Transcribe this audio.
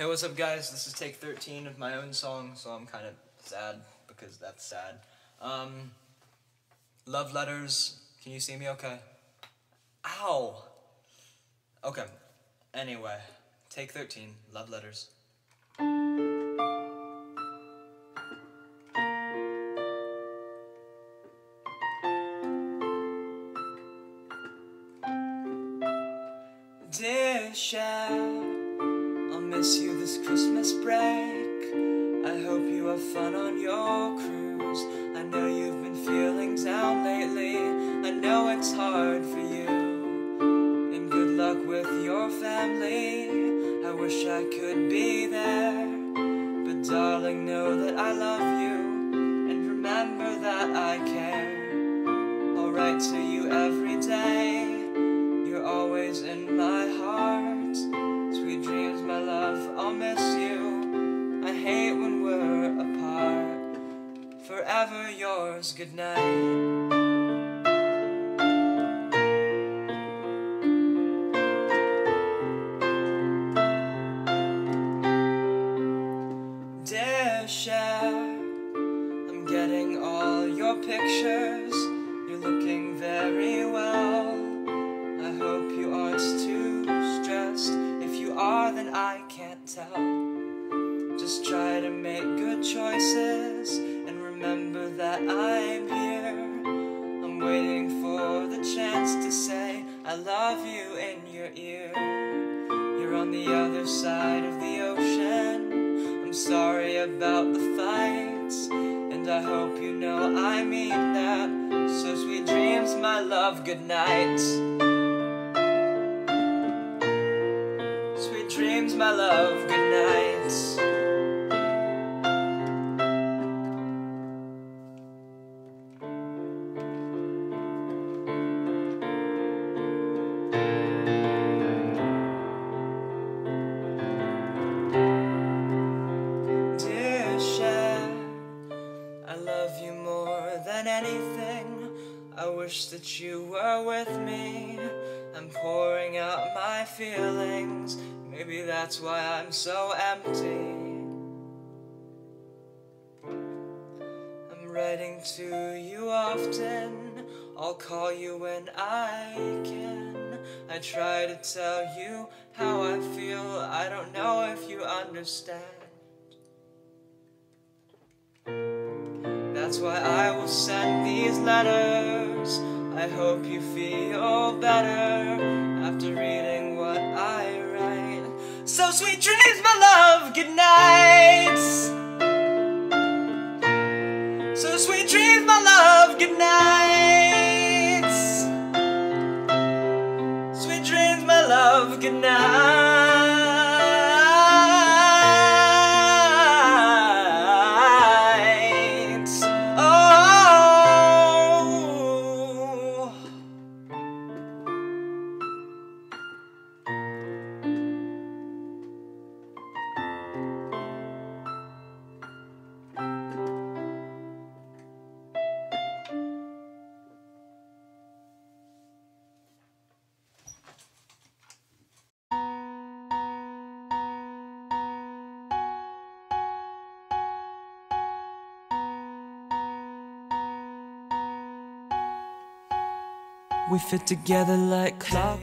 Hey, what's up, guys? This is take 13 of my own song, so I'm kind of sad because that's sad. Um, love letters. Can you see me okay? Ow! Okay. Anyway, take 13. Love letters. Dear Chere, on your cruise. I know you've been feeling down lately. I know it's hard for you. And good luck with your family. I wish I could be there. But darling, know that I love you. And remember that I care. I'll write Yours, good night. Dear Chere, I'm getting all your pictures. You're looking very well. I hope you aren't too stressed. If you are, then I can't tell. Just try to make good choices remember that I'm here. I'm waiting for the chance to say I love you in your ear. You're on the other side of the ocean. I'm sorry about the fights, and I hope you know I mean that. So sweet dreams, my love, good night. Sweet dreams, my love, good night. Love you more than anything. I wish that you were with me. I'm pouring out my feelings. Maybe that's why I'm so empty. I'm writing to you often. I'll call you when I can. I try to tell you how I feel. I don't know if you understand. That's why I will send these letters. I hope you feel better after reading what I write. So sweet dreams, my love, good night. So sweet dreams, my love, good night. Sweet dreams, my love, good night. We fit together like clock.